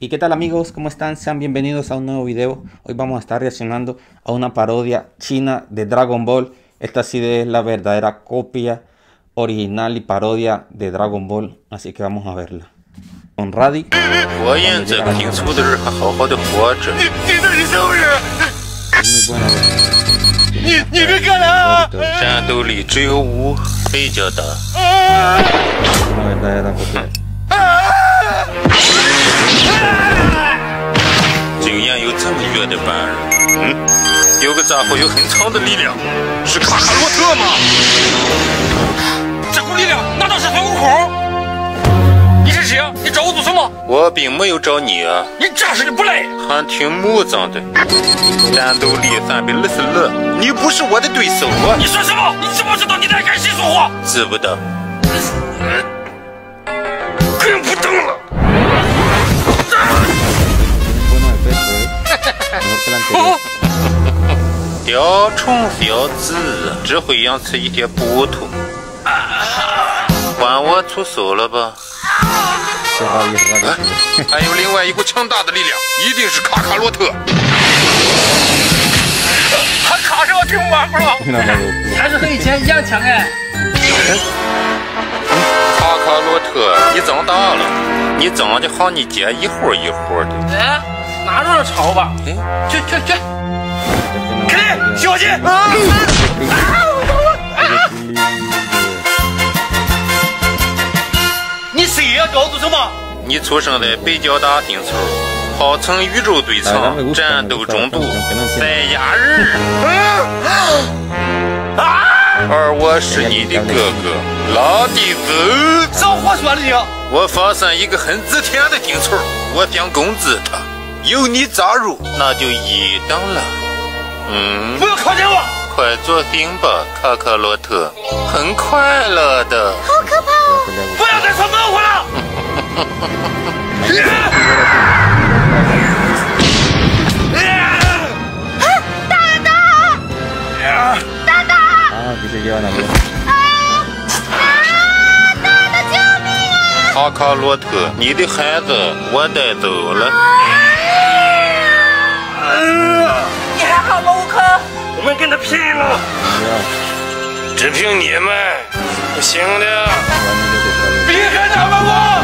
¿Y qué tal amigos? ¿Cómo están? Sean bienvenidos a un nuevo video. Hoy vamos a estar reaccionando a una parodia china de Dragon Ball. Esta sí es la verdadera copia original y parodia de Dragon Ball. Así que vamos a verla. Con Radi. 我现在拼凑的人还好好的活着。你你到底是不是？ Es muy buena. 你你别干了啊！战斗力只有五，比较大。 有个家伙有很强的力量，是卡卡罗特吗？这股力量难道是孙悟空？你是谁啊？你找我做什么？我并没有找你啊，你战士的不赖。还挺木脏的，战斗力三百二十二，你不是我的对手啊，你说什么？你知不知道你在跟谁说话？知不道？更不等了。Eh. 雕虫小子，只会养出一点补头。换我出手了吧.还有另外一股强大的力量，一定是卡卡罗特。还卡上我挺玩不了。Una locura. 还是和以前一样强哎！卡卡罗特，你长大了，你长得好，你姐一伙儿一伙儿的。哎，拿着吵吧，哎，去去去！小心啊！你谁呀？找我做什么？你出生在北交大丁村，号称宇宙最强，战斗中度，赛亚人。啊！而我是你的哥哥老弟子。少胡说了你！我发现一个很值钱的丁村，我想攻击他，有你加入，那就一等了。嗯不，要靠近我！快坐定吧，卡卡罗特，很快乐的。好可怕哦不要再说闷乎了！Ah, aquí se llevan a ver. 卡卡罗特，你的孩子我带走了。你还好吗，悟空？我们跟他拼了.只凭你们不行的.别开他们我！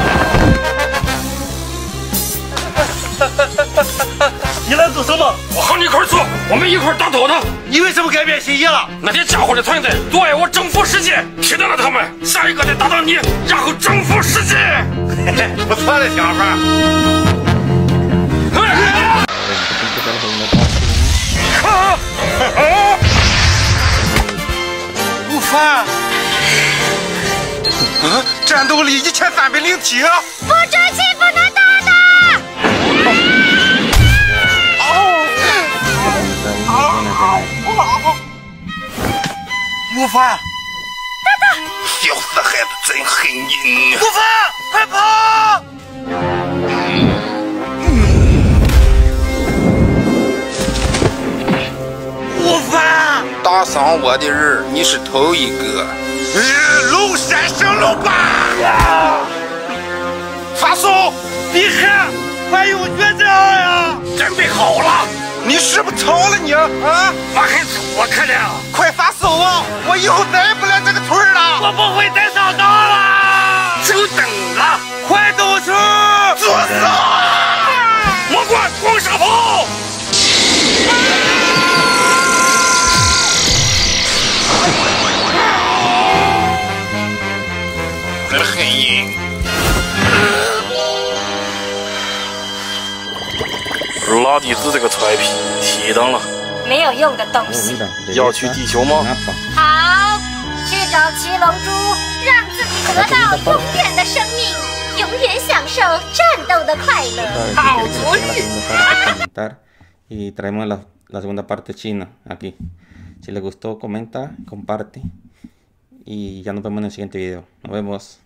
你来做什么？我和你一块儿做，我们一块儿打倒他。你为什么改变心意了？那些家伙的存在阻碍我征服世界，替代了他们，下一个得打倒你，然后征服世界。不错的想法。战斗力一千三百零七。不争气不能打的。Está muy buena también. 悟饭，小死孩子真狠硬啊！悟饭，快跑！悟饭，打伤我的人，你是头一个。呃，龙山吧！发送，厉害！快用绝招呀！准备好了，你是不是超了你啊？啊！我很粗，我可了。快发送啊！我以后再也不来这个村儿了。我不会再上当了，就等着，快动手！作死！很狠硬。拉蒂兹这个菜皮提档了，没有用的东 Oh, 西。 mira. de 要 esta, 去地球吗？ mapa. 好，去找七龙珠，让自己得到永远的生命，永远享受战斗的快乐。 A ver si quieren que saque la segunda parte, comentar. Y traemos la, la segunda parte china aquí. Si les gustó, comenta, comparte. Y ya nos vemos en el siguiente video. Nos vemos.